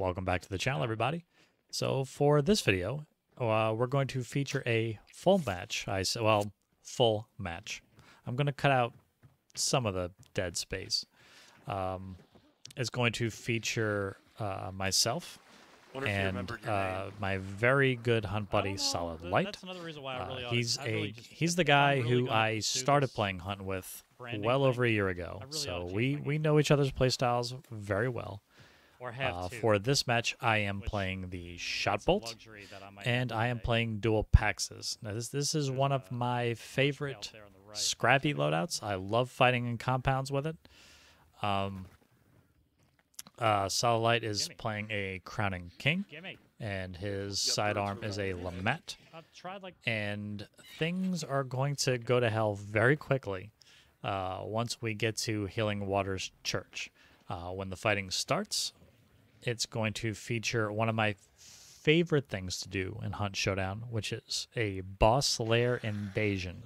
Welcome back to the channel, everybody. So for this video, uh, we're going to feature a full match. I well, full match. I'm going to cut out some of the dead space. Um, it's going to feature uh, myself Wonder if you and uh, my very good hunt buddy, Solid Light. That's another reason why I Uh, really he's I really a just- he's the guy really who I started playing hunt with well over a year ago. So we we know each other's playstyles very well. Uh, for this match, I am playing the That's shot bolt, that I and I am playing dual Paxes. Now this this is There's one of my favorite there on the right. scrappy loadouts. I love fighting in compounds with it. Um, uh, Solid Light is Gimme. playing a Crown and King, Gimme. and his Yep, sidearm is a LeMat. Like and things are going to go to hell very quickly uh, once we get to Healing Waters Church. Uh, when the fighting starts, it's going to feature one of my favorite things to do in Hunt Showdown, which is a boss lair invasion,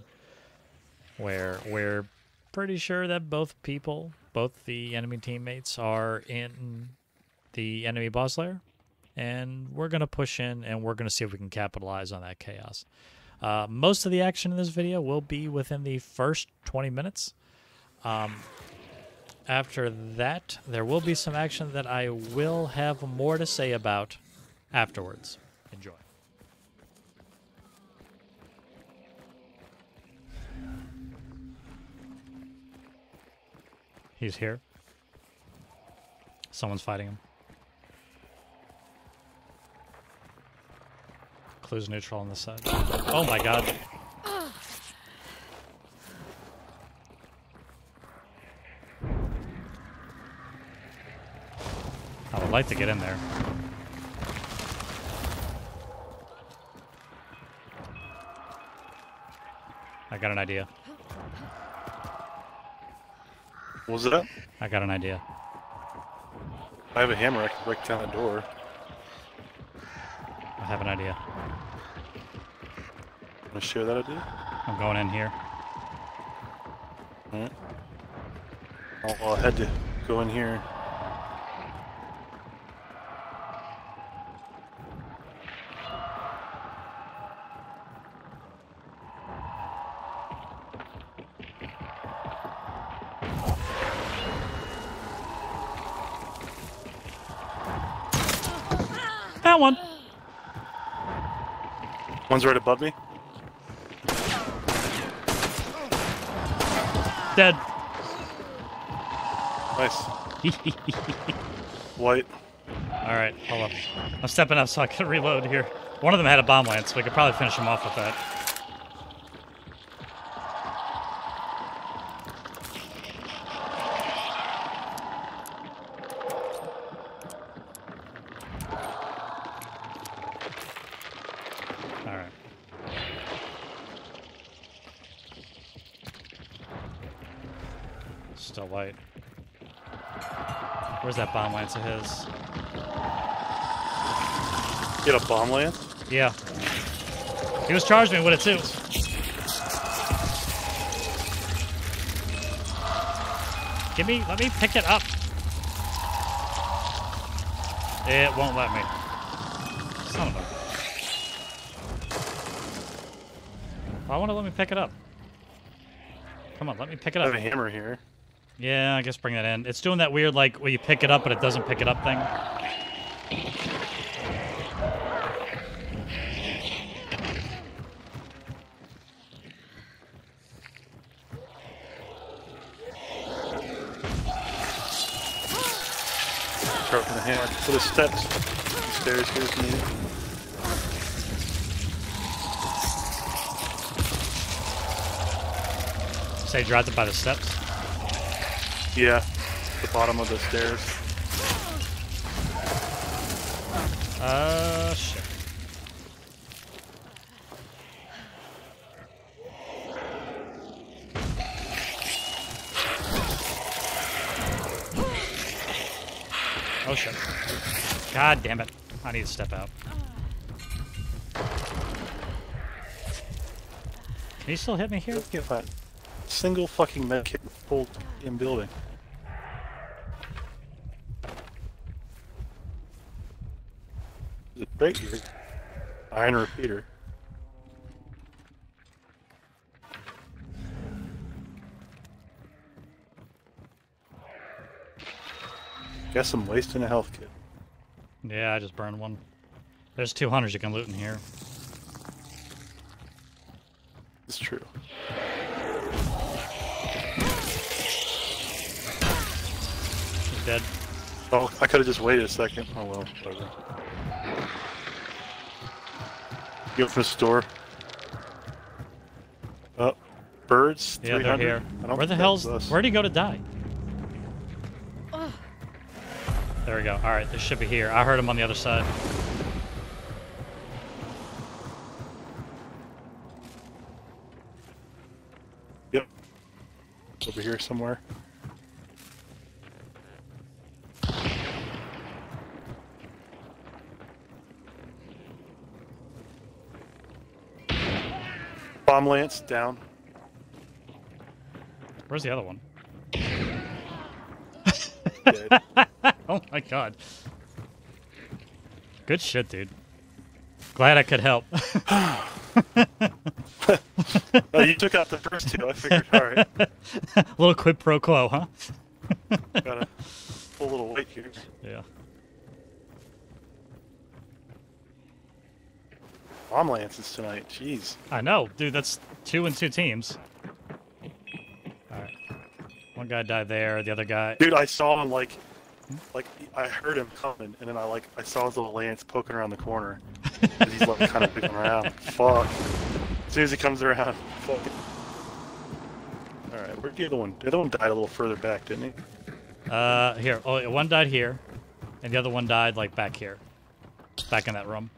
where we're pretty sure that both people, both the enemy teammates, are in the enemy boss lair and we're going to push in and we're going to see if we can capitalize on that chaos. Uh, most of the action in this video will be within the first 20 minutes. Um, after that, there will be some action that I will have more to say about afterwards. Enjoy. He's here. Someone's fighting him. Clues neutral on this side. Oh my god. Like to get in there. I got an idea. Was it up? I got an idea. I have a hammer. I can break down the door. I have an idea. Want to share that idea? I'm going in here. Alright. I'll, I'll head to go in here. One's right above me. Dead. Nice. White. Alright, hold up. I'm stepping up so I can reload here. One of them had a bomb lance, so we could probably finish him off with that. Still light. Where's that bomb lance of his? Get a bomb lance. Yeah. He was charging me with it too. Give me, let me pick it up. It won't let me. Son of a. Why won't it let me pick it up? Come on, let me pick it up. I have a hammer here. Yeah, I guess bring that in. It's doing that weird, like, where you pick it up but it doesn't pick it up thing. Sharpen the hammer. For the steps. Stairs here if needed. Say dropped it by the steps. Yeah. The bottom of the stairs. Uh, shit. Oh shit. God damn it. I need to step out. Can you still hit me here? That single fucking med kit pulled in building. Here. Iron repeater. Guess I'm wasting a health kit. Yeah, I just burned one. There's two hunters you can loot in here. It's true. He's dead. Oh, I could have just waited a second. Oh well, whatever. You open the store. Oh, birds. Yeah, they're here. I don't Where the hell's? that's us. Where'd he go to die? There we go. All right, this should be here. I heard him on the other side. Yep. Over here somewhere. Lance down. Where's the other one? Oh my god. Good shit, dude. Glad I could help. oh, you took out the first two. I figured, all right, A little quid pro quo, huh? gotta pull a little weight here. Yeah. Bomb lances tonight. Jeez. I know, dude. That's two and two teams. All right. One guy died there. The other guy. Dude, I saw him like, like I heard him coming, and then I like I saw his little lance poking around the corner. he's like kind of moving around. Fuck. As soon as he comes around, fuck. All right, where'd the other one? The other one died a little further back, didn't he? Uh, here. Oh, one died here, and the other one died like back here, back in that room.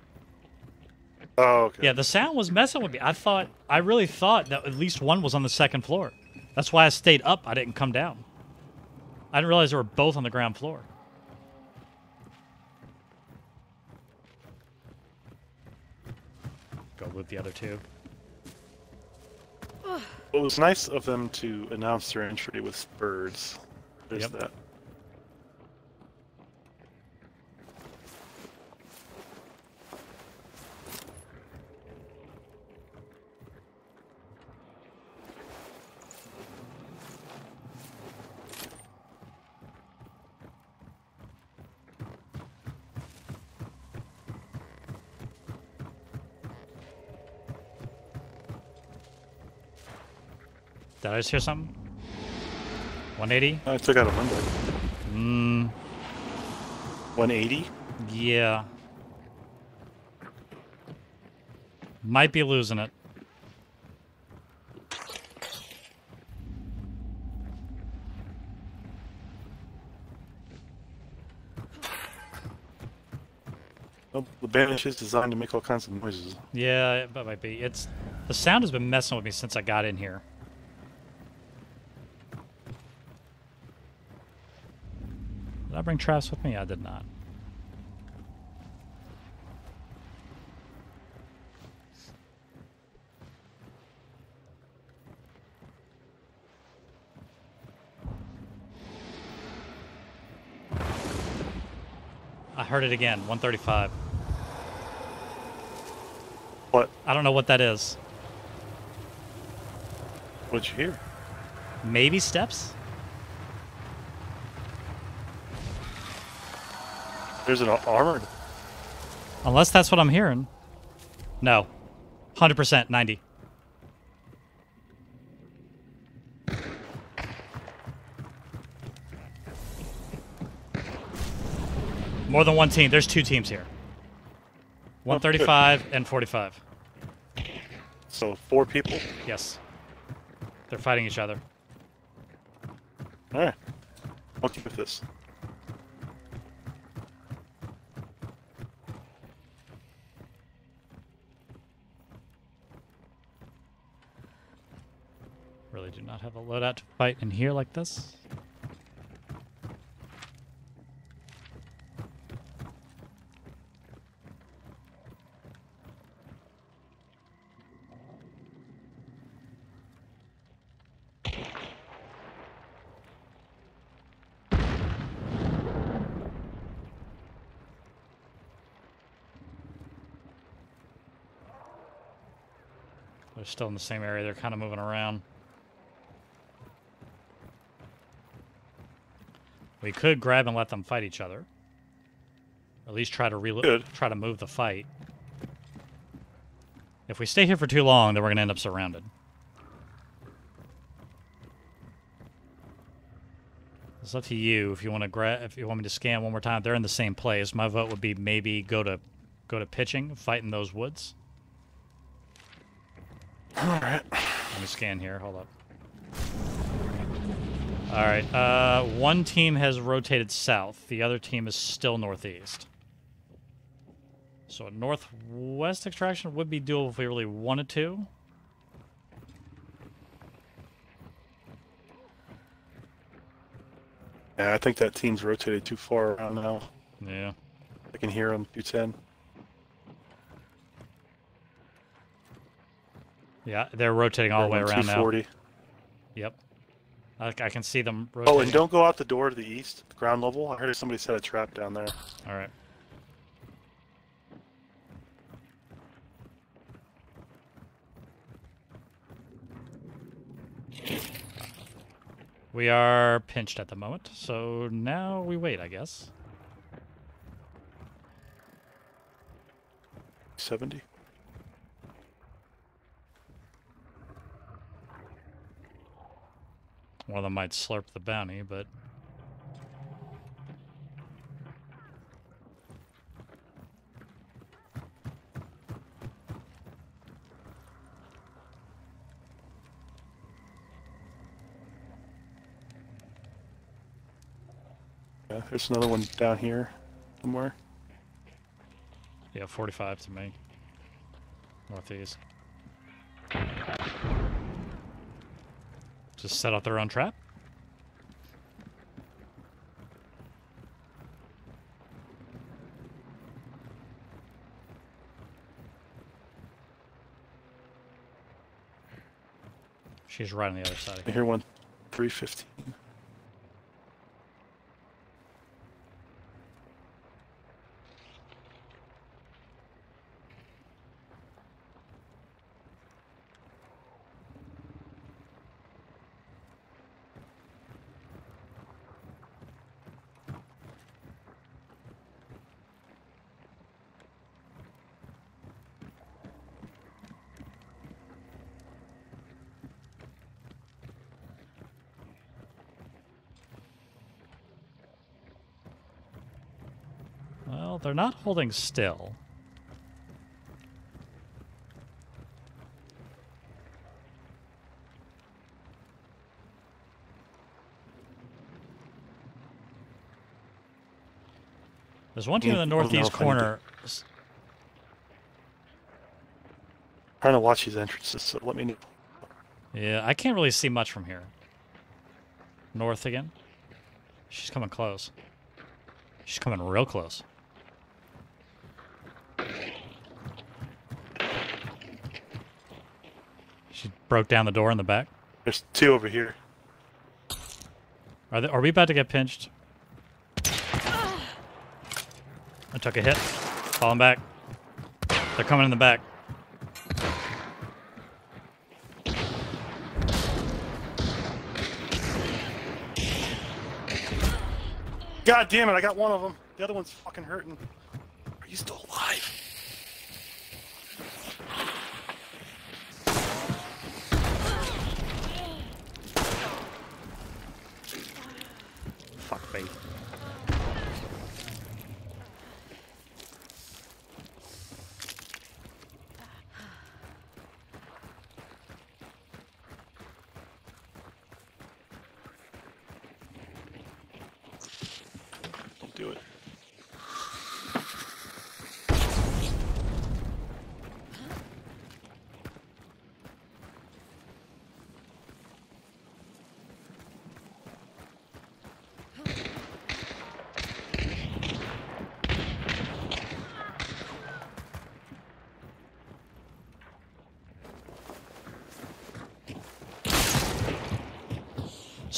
Oh, okay. Yeah, the sound was messing with me. I thought, I really thought that at least one was on the second floor. That's why I stayed up. I didn't come down. I didn't realize they were both on the ground floor. Go loot the other two. Well, it was nice of them to announce their entry with birds. There's Yep. that. Did I just hear something? 180? I took out a window. Mmm, 180. yeah. Might be losing it. Well, the banish is designed to make all kinds of noises. Yeah, it might be. It's the sound has been messing with me since I got in here. Did I bring Travis with me? I did not. I heard it again. 135. What? I don't know what that is. What'd you hear? Maybe steps? There's an armored. Unless that's what I'm hearing. No. 100% 90. More than one team. There's two teams here. 135 and 45. So four people. Yes. They're fighting each other. All right. I'll keep with this. load out to fight in here like this. They're still in the same area. They're kind of moving around. We could grab and let them fight each other. At least try to reload, try to move the fight. If we stay here for too long, then we're going to end up surrounded. It's up to you if you want to grab. If you want me to scan one more time, they're in the same place. My vote would be maybe go to go to pitching, fight in those woods. All right. Let me scan here. Hold up. All right. Uh, one team has rotated south. The other team is still northeast. So a northwest extraction would be doable if we really wanted to. Yeah, I think that team's rotated too far around now. Yeah. I can hear them. 210. Yeah, they're rotating all the way around now. 240. Yep. I, I can see them rotating. Oh, and don't go out the door to the east, ground level. I heard somebody set a trap down there. All right. We are pinched at the moment, so now we wait, I guess. 70. One of them might slurp the bounty, but Yeah, there's another one down here somewhere. yeah, 45 to me. Northeast. Just set up their own trap. She's right on the other side. I hear one 315. Well, they're not holding still. There's one team in the Yeah, I don't know northeast if I need to- corner. Trying to watch these entrances, so let me know. Yeah, I can't really see much from here. North again. She's coming close. She's coming real close. Broke down the door in the back. There's two over here. Are they, are we about to get pinched? I took a hit. Falling back. They're coming in the back. God damn it, I got one of them. The other one's fucking hurting. Are you still alive? Fuck me. Don't do it.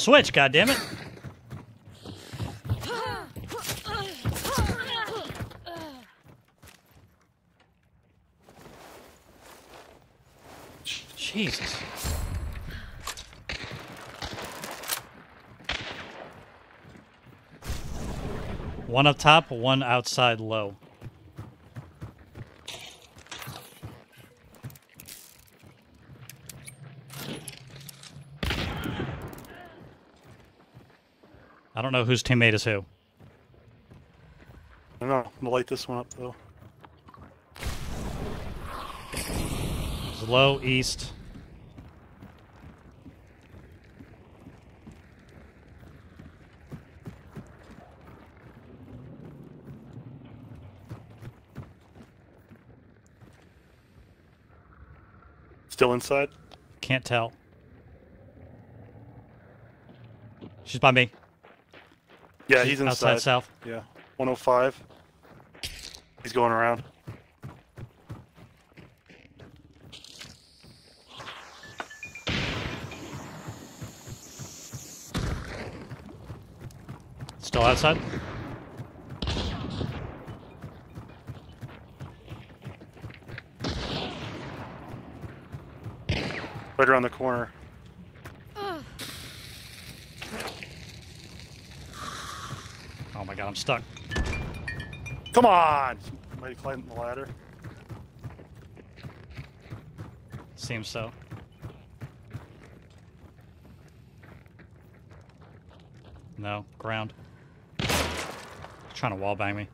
Switch, goddammit! Jesus. One up top, one outside low. Don't know whose teammate is who. I don't know. I'm gonna light this one up though. It's low east. Still inside? Can't tell. She's by me. Yeah, he's inside. outside south. Yeah. 105. He's going around. Still outside. Right around the corner. Oh my god, I'm stuck. Come on! Might have climbed the ladder. Seems so. No, ground. Trying to wall bang me.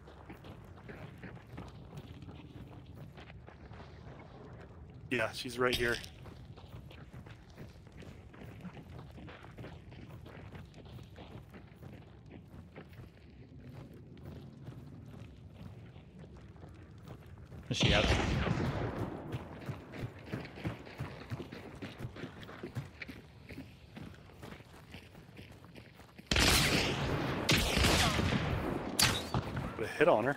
Yeah, she's right here. Is she out? Put a hit on her.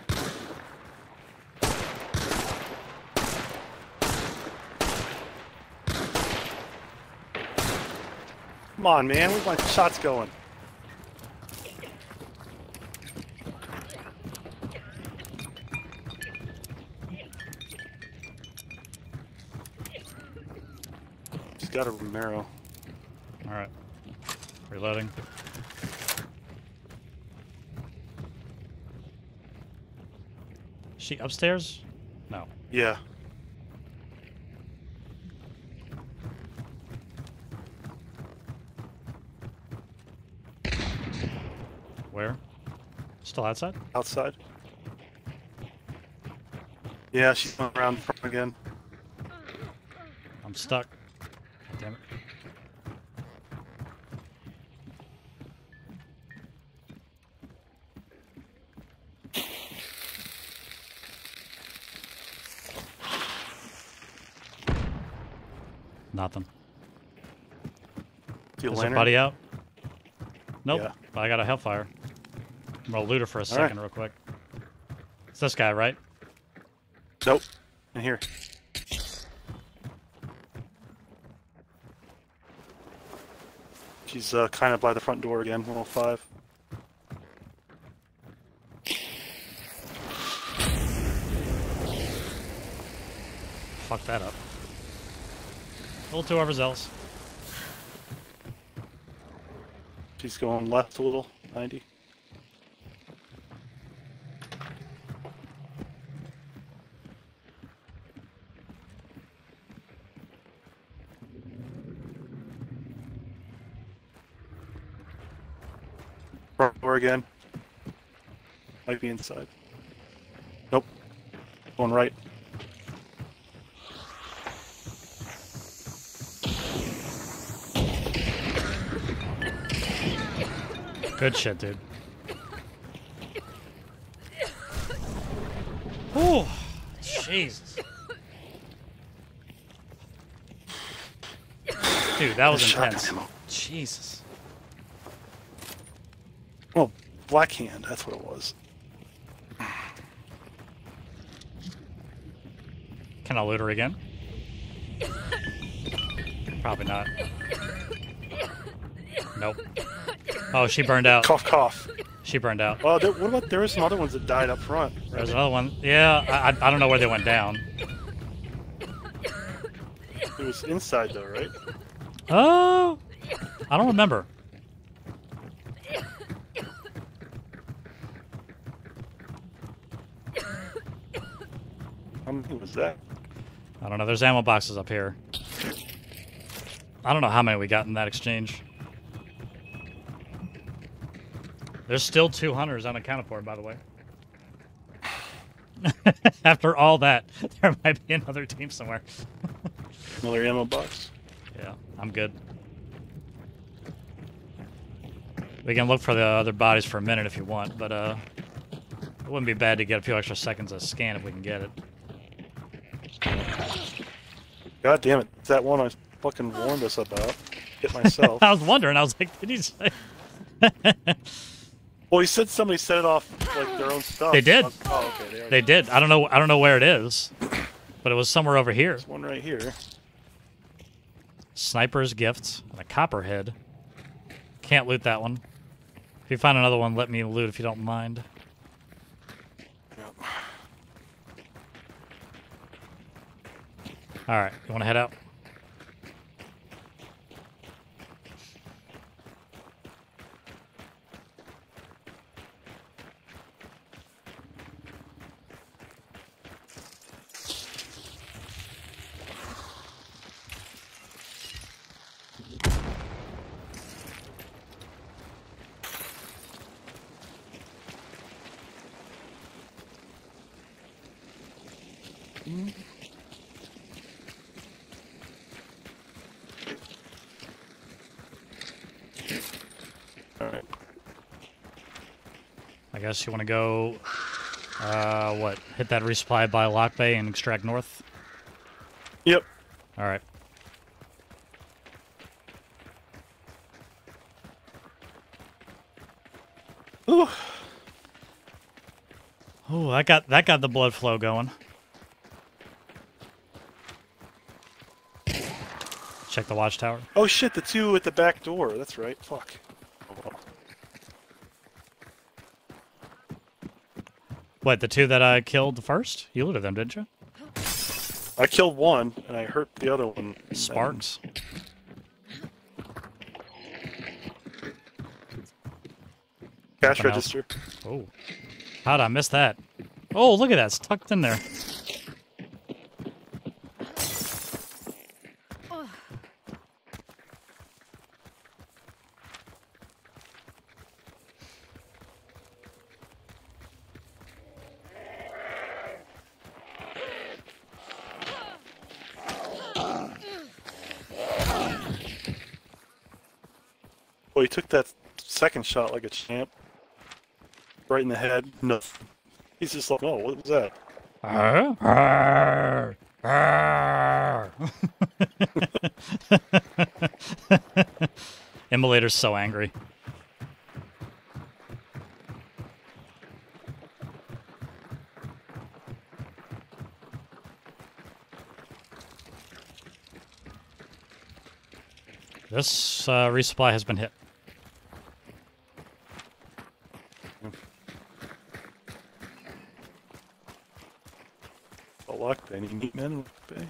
Come on, man. Where's my shots going? She's got a Romero. Alright. Reloading. She upstairs? No. Yeah. Where? Still outside? Outside. Yeah, she's going around the front again. I'm stuck. Damn it. Nothing. See a Is lantern? everybody out? Nope. Yeah. But I got a Hellfire. I'm gonna loot her for a second, right. real quick. It's this guy, right? Nope. In here. She's uh, kind of by the front door again, 105. Fuck that up. A little too overzealous. She's going left a little, 90. Front door again. Might be inside. Nope. Going right. Good shit, dude. Ooh, Jesus. Dude, that was intense. ammo. Jesus. Oh, black hand. That's what it was. Can I loot her again? Probably not. Nope. Oh, she burned out. Cough, cough. She burned out. Oh, there, what about there were some other ones that died up front? There's another one. Yeah, I, I I don't know where they went down. It was inside though, right? Oh, I don't remember. How many was that? I don't know. There's ammo boxes up here. I don't know how many we got in that exchange. There's still two hunters unaccounted for, by the way. After all that, there might be another team somewhere. Another ammo box. Yeah, I'm good. We can look for the other bodies for a minute if you want, but uh, it wouldn't be bad to get a few extra seconds of scan if we can get it. God damn it! It's that one I fucking warned us about. Hit myself. I was wondering. I was like, did he say? Well, he said somebody set it off like their own stuff. They did. Oh, okay. They, They did. I don't know. I don't know where it is, but it was somewhere over here. There's one right here. Sniper's gifts and a copperhead. Can't loot that one. If you find another one, let me loot if you don't mind. Yep. All right, you want to head out? Guess you want to go. Uh, what? Hit that resupply by Lockbay and extract north. Yep. All right. Ooh. Oh, that got that got the blood flow going. Check the watchtower. Oh shit! The two at the back door. That's right. Fuck. Oh, well. What? The two that I killed first? You looted them, didn't you? I killed one and I hurt the other one. Sparks. Cash register. Oh, how'd I miss that? Oh, look at that, it's tucked in there. Well, he took that second shot like a champ. Right in the head. No. He's just like, oh, what was that? Arr, arr. Immolator's so angry. This uh, resupply has been hit. A lock. Any men in lock bay?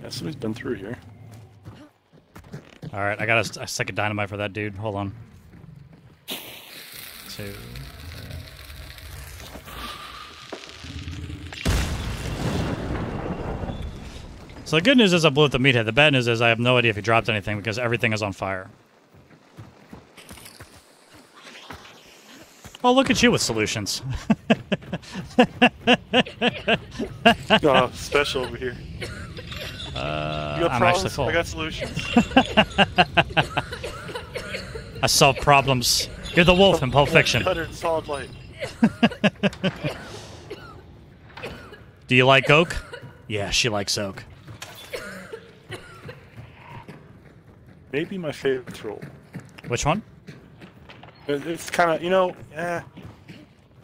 Yeah, somebody's been through here. All right, I got a, a second dynamite for that dude. Hold on. Two. So the good news is I blew up the meathead. The bad news is I have no idea if he dropped anything because everything is on fire. Well, look at you with solutions. Oh, special over here. Uh, You got I'm actually full. I got solutions. I solve problems. You're the wolf in Pulp Fiction. Solid light. Do you like oak? Yeah, she likes oak. Maybe my favorite troll. Which one? It's kind of, you know, eh.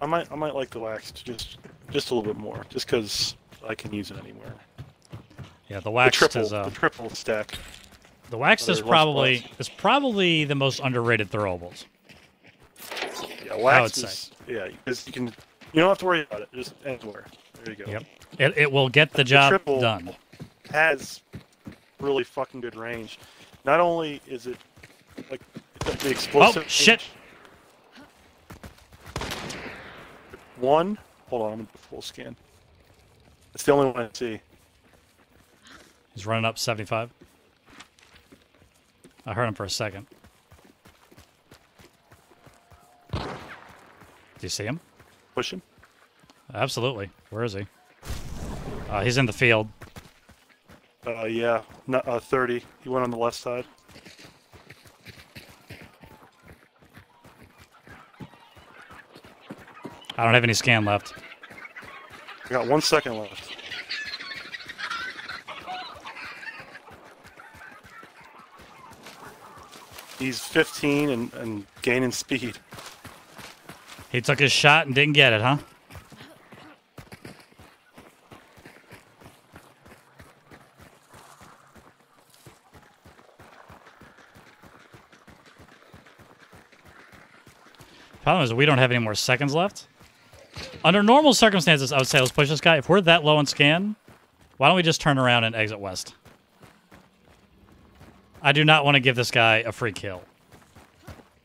I might, I might like the wax just, just a little bit more, just because I can use it anywhere. Yeah, the The waxed triple, is uh, the triple stack. the waxed is probably is probably the most underrated throwables. Yeah, wax is, yeah, because you can, you don't have to worry about it. Just anywhere. There you go. Yep. It, it will get the job triple- done. Has really fucking good range. Not only is it like the, the explosive. Oh, shit. One. Hold on, I'm gonna do full scan. That's the only one I see. He's running up 75. I heard him for a second. Do you see him? Push him. Absolutely. Where is he? Uh, he's in the field. Uh, yeah, not, uh, 30. He went on the left side. I don't have any scan left. I got one second left. He's 15 and, and gaining speed. He took his shot and didn't get it, huh? Problem is, we don't have any more seconds left. Under normal circumstances, I would say let's push this guy. If we're that low on scan, why don't we just turn around and exit west? I do not want to give this guy a free kill.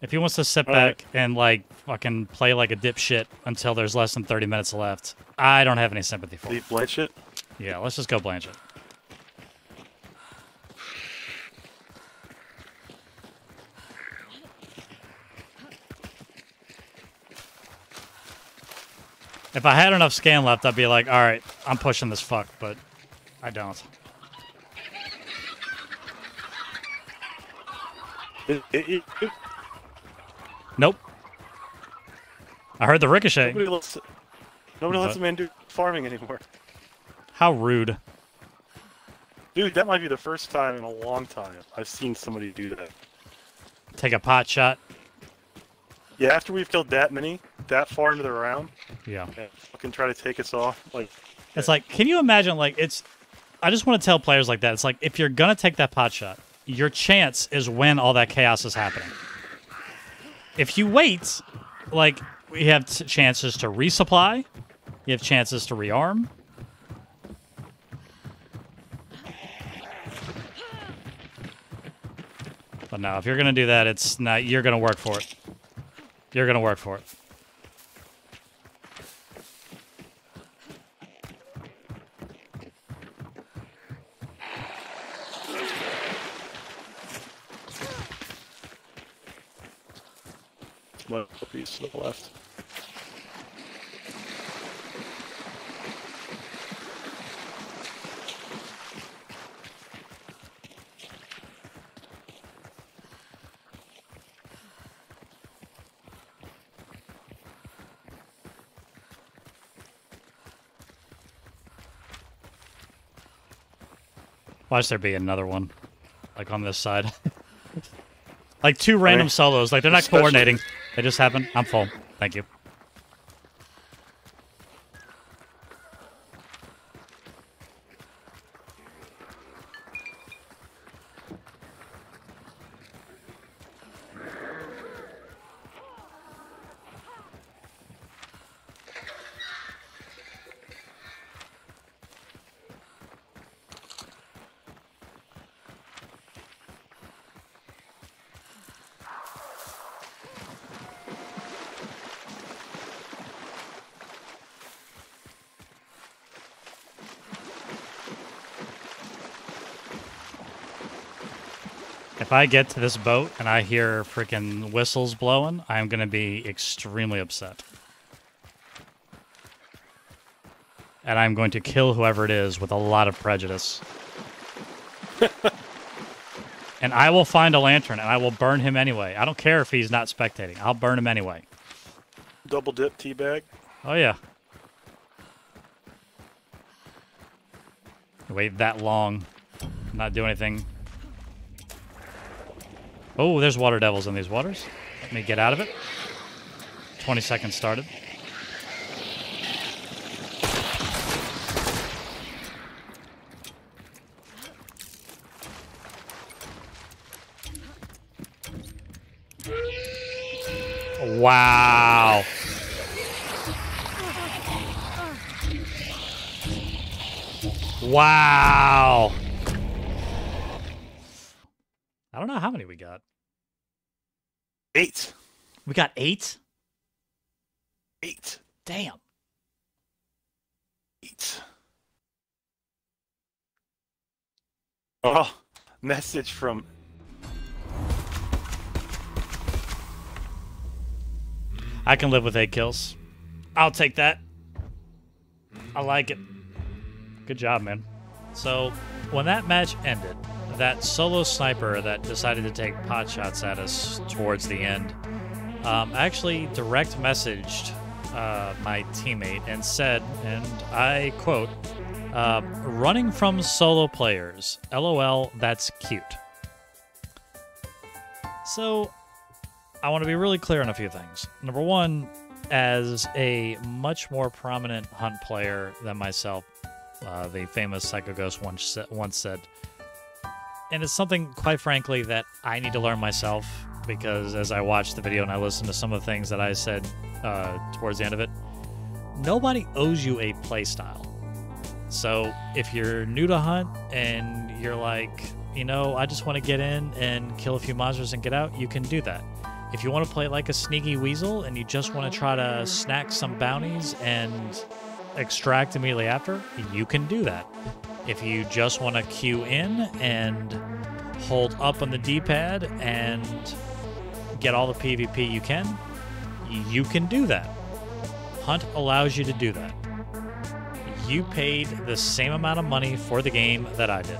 If he wants to sit All right. back and like fucking play like a dipshit until there's less than 30 minutes left, I don't have any sympathy for him. Leave Blanchett. Yeah, let's just go Blanchett. If I had enough scan left, I'd be like, all right, I'm pushing this fuck, but I don't. Nope. I heard the ricochet. nobody lets, nobody lets a man do farming anymore. How rude. Dude, that might be the first time in a long time I've seen somebody do that. Take a pot shot. Yeah, after we've killed that many, that far into the round, Yeah. and fucking try to take us off, like, It's like, can you imagine? Like, it's. I just want to tell players like that. It's like if you're gonna take that pot shot, your chance is when all that chaos is happening. If you wait, like we have t- chances to resupply, you have chances to rearm. But no, if you're gonna do that, it's not. You're gonna work for it. You're gonna work for it. one piece to the left. Watch there be another one, like on this side. like two random solos. Like they're not especially- coordinating. They just happen. I'm full. Thank you. If I get to this boat and I hear freaking whistles blowing, I'm going to be extremely upset. And I'm going to kill whoever it is with a lot of prejudice. and I will find a lantern and I will burn him anyway. I don't care if he's not spectating. I'll burn him anyway. Double dip teabag. Oh, yeah. Wait that long. Not do anything. Oh, there's water devils in these waters. Let me get out of it. 20 seconds started. Wow. Wow. I don't know how many we got. Eight. We got eight? Eight. Damn. Eight. Oh, message from. I can live with eight kills. I'll take that. I like it. Good job, man. So, when that match ended, that solo sniper that decided to take pot shots at us towards the end um, actually direct messaged uh, my teammate and said, and I quote, uh, running from solo players. LOL, that's cute. So, I want to be really clear on a few things. Number one, as a much more prominent hunt player than myself, uh, the famous Psycho Ghost once once said, and it's something, quite frankly, that I need to learn myself because as I watched the video and I listened to some of the things that I said uh, towards the end of it, nobody owes you a playstyle. So if you're new to hunt and you're like, you know, I just want to get in and kill a few monsters and get out, you can do that. If you want to play like a sneaky weasel and you just want to try to snack some bounties and extract immediately after, you can do that. If you just want to queue in and hold up on the D pad and get all the PvP you can, you can do that. Hunt allows you to do that. You paid the same amount of money for the game that I did.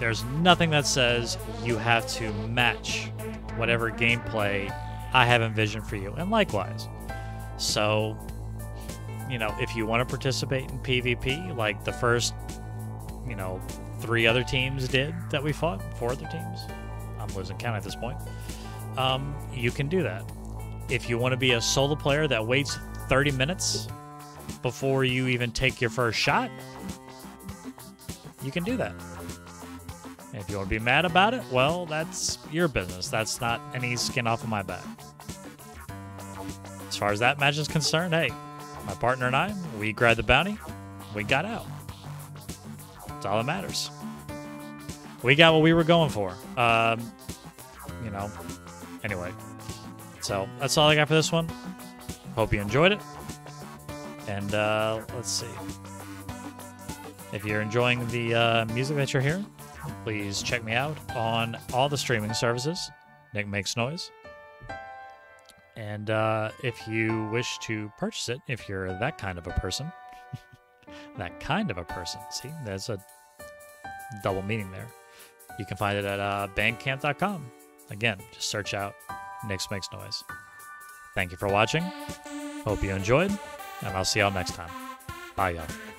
There's nothing that says you have to match whatever gameplay I have envisioned for you, and likewise. So, you know, if you want to participate in PvP, like the first, you know, three other teams did that we fought, four other teams, I'm losing count at this point, um, you can do that. If you want to be a solo player that waits 30 minutes before you even take your first shot, you can do that. If you want to be mad about it, well, that's your business. That's not any skin off of my back. As far as that match is concerned, hey, my partner and I, we grabbed the bounty, we got out. That's all that matters. We got what we were going for. Um, you know, anyway. So that's all I got for this one. Hope you enjoyed it. And uh, let's see. If you're enjoying the uh, music that you're hearing, please check me out on all the streaming services. Nick Makes Noise. And uh, if you wish to purchase it, if you're that kind of a person, that kind of a person, see, there's a double meaning there. You can find it at uh, bandcamp.com. Again, just search out Nick's Makes Noise. Thank you for watching. Hope you enjoyed, and I'll see y'all next time. Bye, y'all.